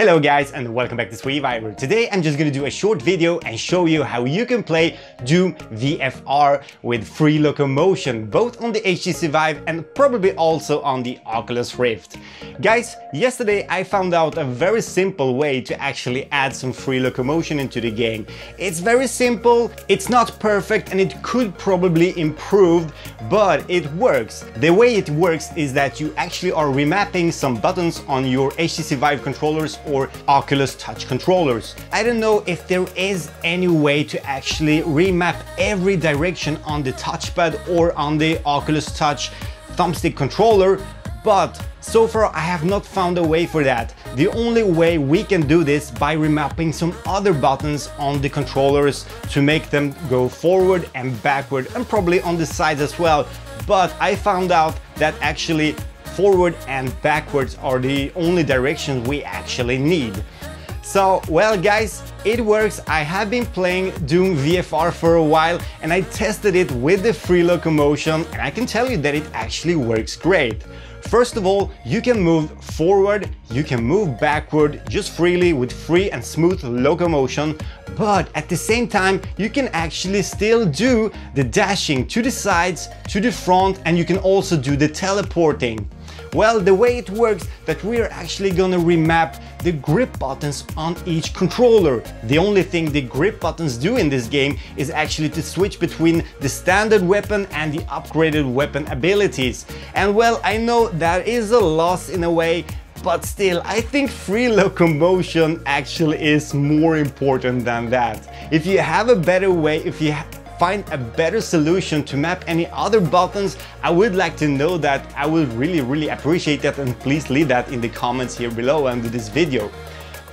Hello guys and welcome back to Sweviver. Today I'm just gonna do a short video and show you how you can play Doom VFR with free locomotion both on the HTC Vive and probably also on the Oculus Rift. Guys, yesterday I found out a very simple way to actually add some free locomotion into the game. It's very simple, it's not perfect and it could probably improve, but it works. The way it works is that you actually are remapping some buttons on your HTC Vive controllers or Oculus Touch controllers. I don't know if there is any way to actually remap every direction on the touchpad or on the Oculus Touch thumbstick controller, but so far I have not found a way for that. The only way we can do this by remapping some other buttons on the controllers to make them go forward and backward and probably on the sides as well. But I found out that actually forward and backwards are the only directions we actually need. So, well guys, it works. I have been playing Doom VFR for a while and I tested it with the free locomotion and I can tell you that it actually works great. First of all, you can move forward, you can move backward just freely with free and smooth locomotion, but at the same time, you can actually still do the dashing to the sides, to the front, and you can also do the teleporting. Well, the way it works that we are actually gonna remap the grip buttons on each controller. The only thing the grip buttons do in this game is actually to switch between the standard weapon and the upgraded weapon abilities. And well, I know that is a loss in a way, but still, I think free locomotion actually is more important than that. If you have a better way, if you find a better solution to map any other buttons, I would like to know that. I would really, really appreciate that and please leave that in the comments here below under this video.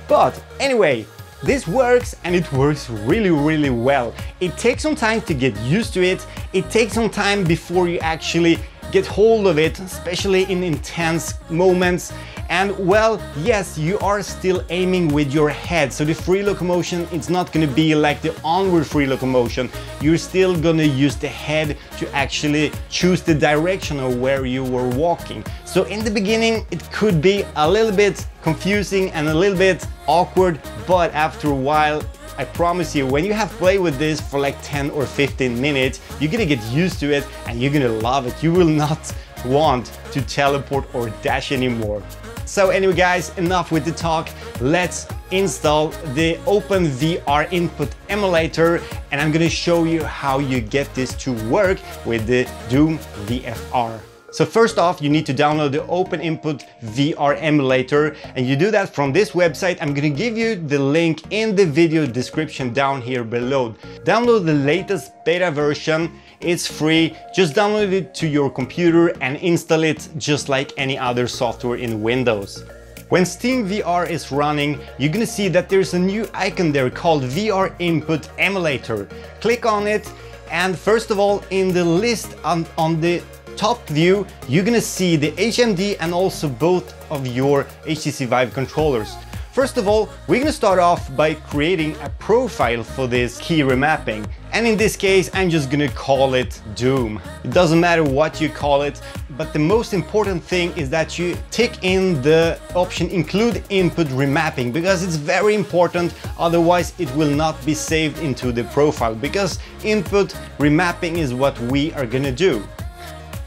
But anyway, this works and it works really, really well. It takes some time to get used to it. It takes some time before you actually get hold of it, especially in intense moments. And well, yes, you are still aiming with your head. So the free locomotion, it's not gonna be like the onward free locomotion. You're still gonna use the head to actually choose the direction of where you were walking. So in the beginning, it could be a little bit confusing and a little bit awkward, but after a while, I promise you, when you have played with this for like 10 or 15 minutes, you're gonna get used to it and you're gonna love it. You will not want to teleport or dash anymore. So anyway guys, enough with the talk. Let's install the OpenVR input emulator and I'm gonna show you how you get this to work with the Doom VFR. So first off, you need to download the Open Input VR emulator and you do that from this website. I'm gonna give you the link in the video description down here below. Download the latest beta version it's free, just download it to your computer and install it just like any other software in Windows. When Steam VR is running, you're gonna see that there's a new icon there called VR Input Emulator. Click on it and first of all in the list on, on the top view, you're gonna see the HMD and also both of your HTC Vive controllers. First of all, we're gonna start off by creating a profile for this key remapping. And in this case, I'm just gonna call it Doom. It doesn't matter what you call it, but the most important thing is that you tick in the option include input remapping because it's very important, otherwise it will not be saved into the profile because input remapping is what we are gonna do.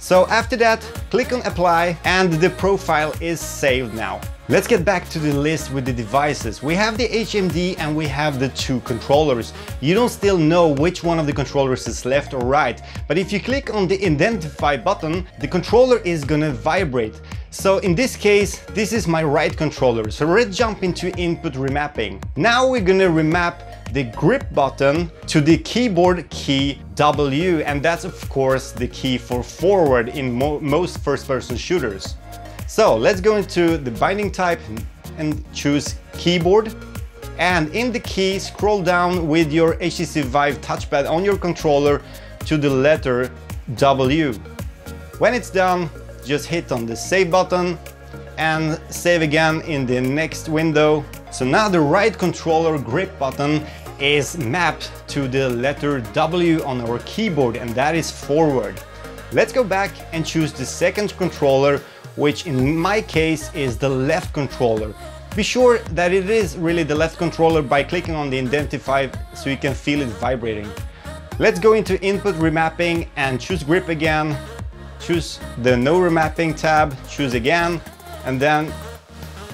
So after that, click on apply and the profile is saved now. Let's get back to the list with the devices. We have the HMD and we have the two controllers. You don't still know which one of the controllers is left or right, but if you click on the identify button, the controller is gonna vibrate. So in this case, this is my right controller. So let's jump into input remapping. Now we're gonna remap the grip button to the keyboard key W and that's of course the key for forward in mo most first-person shooters. So let's go into the binding type and choose keyboard and in the key scroll down with your HTC Vive touchpad on your controller to the letter W. When it's done, just hit on the save button and save again in the next window. So now the right controller grip button is mapped to the letter W on our keyboard and that is forward. Let's go back and choose the second controller, which in my case is the left controller. Be sure that it is really the left controller by clicking on the identify so you can feel it vibrating. Let's go into input remapping and choose grip again. Choose the no remapping tab, choose again, and then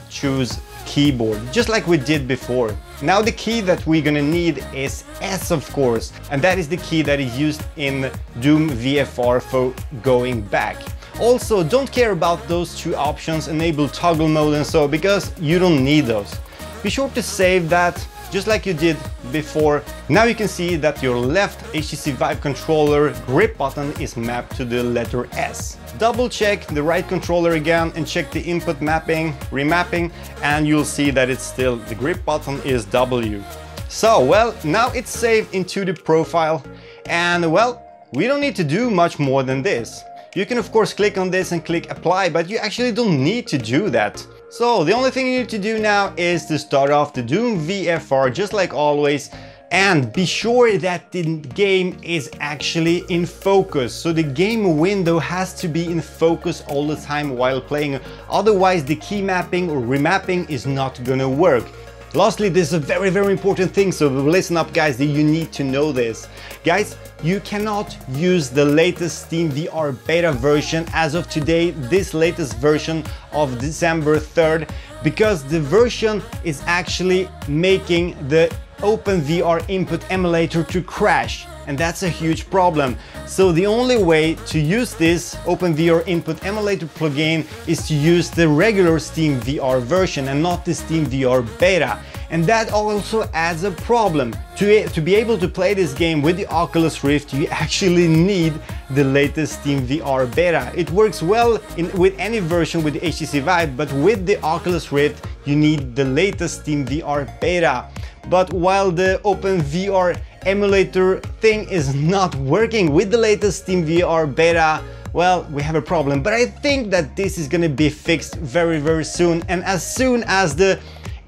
choose keyboard, just like we did before. Now the key that we're gonna need is S of course, and that is the key that is used in Doom VFR for going back. Also, don't care about those two options, enable toggle mode and so, because you don't need those. Be sure to save that just like you did before. Now you can see that your left HTC Vive controller grip button is mapped to the letter S. Double check the right controller again and check the input mapping, remapping, and you'll see that it's still, the grip button is W. So, well, now it's saved into the profile and well, we don't need to do much more than this. You can of course click on this and click apply, but you actually don't need to do that. So the only thing you need to do now is to start off the Doom VFR just like always and be sure that the game is actually in focus. So the game window has to be in focus all the time while playing, otherwise the key mapping or remapping is not gonna work. Lastly, this is a very, very important thing, so listen up guys, you need to know this. Guys, you cannot use the latest Steam VR beta version as of today, this latest version of December 3rd, because the version is actually making the OpenVR input emulator to crash and that's a huge problem. So the only way to use this OpenVR input emulator plugin is to use the regular Steam VR version and not the Steam VR beta. And that also adds a problem. To, to be able to play this game with the Oculus Rift, you actually need the latest Steam VR beta. It works well in, with any version with the HTC Vive, but with the Oculus Rift, you need the latest Steam VR beta. But while the OpenVR emulator thing is not working with the latest Steam VR beta, well, we have a problem. But I think that this is gonna be fixed very, very soon. And as soon as the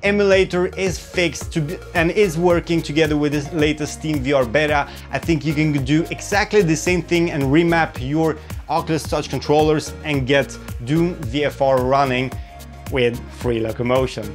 emulator is fixed to be, and is working together with the latest Steam VR beta, I think you can do exactly the same thing and remap your Oculus Touch controllers and get Doom VFR running with free locomotion.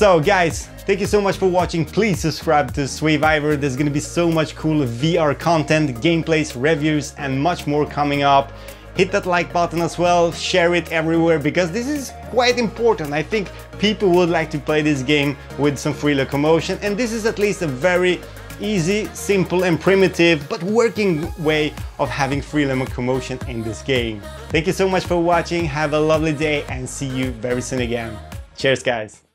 So guys, thank you so much for watching. Please subscribe to SweViver. There's gonna be so much cool VR content, gameplays, reviews, and much more coming up. Hit that like button as well, share it everywhere because this is quite important. I think people would like to play this game with some free locomotion and this is at least a very easy, simple and primitive but working way of having free locomotion in this game. Thank you so much for watching, have a lovely day and see you very soon again. Cheers guys!